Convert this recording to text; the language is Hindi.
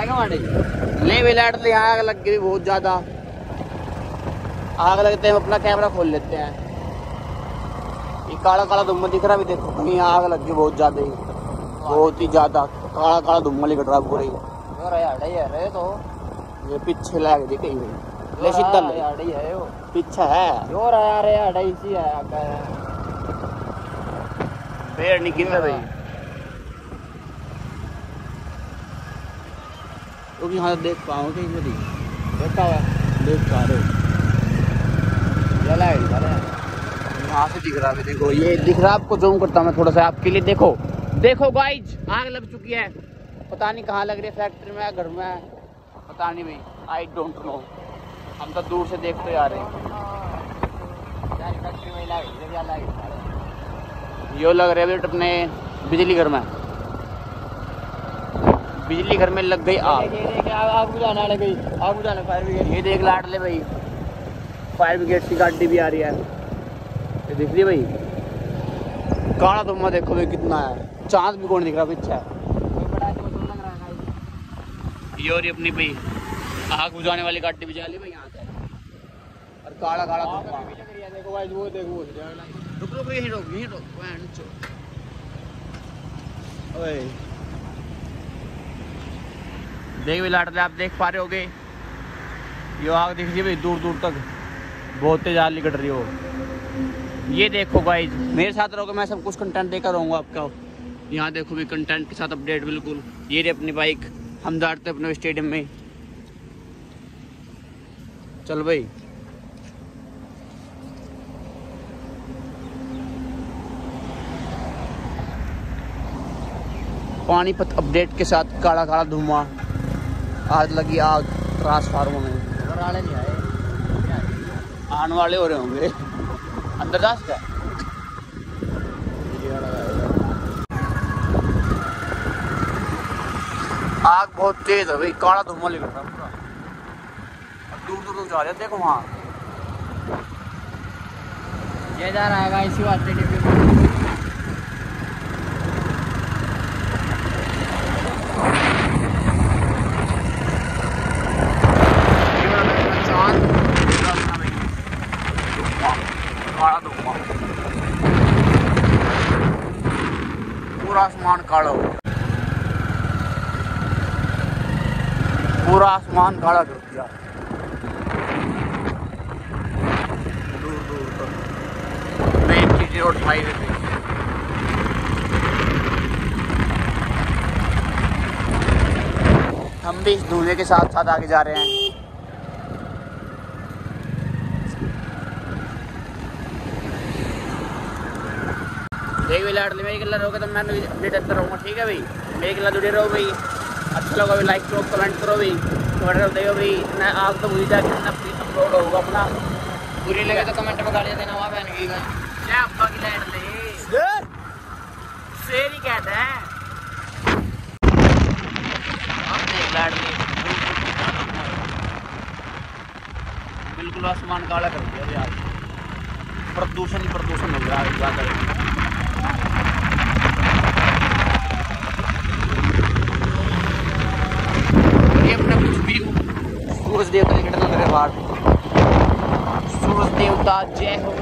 नहीं भी लाइट ले आग लग गई बहुत ज़्यादा। आग लगते हैं अपना कैमरा खोल लेते हैं। ये काला काला धुम्मा दिख रहा है भी देखो कहीं आग लग गई बहुत ज़्यादा ही। बहुत ही ज़्यादा काला काला धुम्मा लिकट रहा पूरा। ही तो। ये पीछे लग गई कहीं। ले सीधा ले यार ये है पीछे है। है पेड़ नहीं गिर भाई। क्योंकि यहाँ देख पाओ कहीं भी देखा हुआ देख पा रहे यहाँ से दिख रहा है, देखो, ये दिख रहा है आपको जूम करता मैं थोड़ा सा आपके लिए देखो। देखो गाइज़ आग लग चुकी है। पता नहीं कहाँ लग रही है फैक्ट्री में घर में पता नहीं भाई आई डोंट नो हम तो दूर से देखते आ रहे हैं। ये लग रहा है, अपने बिजली घर में। बिजली घर में लग गई आग। ये देख आग बुझाने वाले गई आग बुझाने फायर ब्रिगेड ये देख लाट ले भाई। फायर ब्रिगेड की गाड़ी भी आ रही है। ये दिख रही है भाई। काला धुम्मा देखो भाई कितना है। चाँद भी कौन दिख रहा पीछे? तो लग है ये और अपनी भाई आग बुझाने वाली गाड़ी भी जा ली भाई यहाँ से। और काला काला देखो गाइस वो देखो रुक रुक यहीं रुक यहीं रुक ओए। देख भी लाट ले आप देख पा रहे हो होगे। ये आग दिख रही भाई, दूर दूर तक बहुत तेज आग निकट रही हो। ये देखो गाइज़ मेरे साथ रहोगे, मैं सब कुछ कंटेंट देकर रहूँगा आपका। यहाँ देखो भी कंटेंट के साथ अपडेट बिल्कुल। ये रही अपनी बाइक हम दौड़ते अपने स्टेडियम में। चल भाई। पानीपत अपडेट के साथ काला काला धुआँ। आज लगी आग ट्रांसफार्मर में। और नहीं आए। आने वाले हो रहे होंगे। अंदर जा सकता है? आग बहुत तेज है भाई काला धुआँ निकल रहा पूरा। दूर दूर तक जा रहे हैं देखो वहाँ। ये जा रहा है गाइस इसी बात पे ये वाला मेरा चाँद पूरा अपना भाई धुआँ, काला धुआँ पूरा आसमान काला हो गया। पूरा आसमान काला कर दिया। दूर दूर तक मेन रोड हाईवे पे हम भी इस धुएँ के साथ साथ आगे जा रहे हैं। देख भी लाट मेरे किला रहोगे तो मैं अपडेट करता रहूँगा ठीक है भाई? मेरे किला जुड़े रहो भाई। अच्छा लगा भाई लाइक करो कमेंट करो भाई। थोड़ा देखो भाई मैं आप तो मुझे जाके अपलोड होगा अपना बुरी लगे तो कमेंट में गालियाँ देना वहाँ पहन गई क्या अब्बा की लाइट ले। शेर ही कहता है। बिल्कुल आसमान काला कर दिया यार। प्रदूषण ही प्रदूषण हो गया ज़्यादा कुछ व्यू सूरज देवता निकट लग रहे देवता जय हो।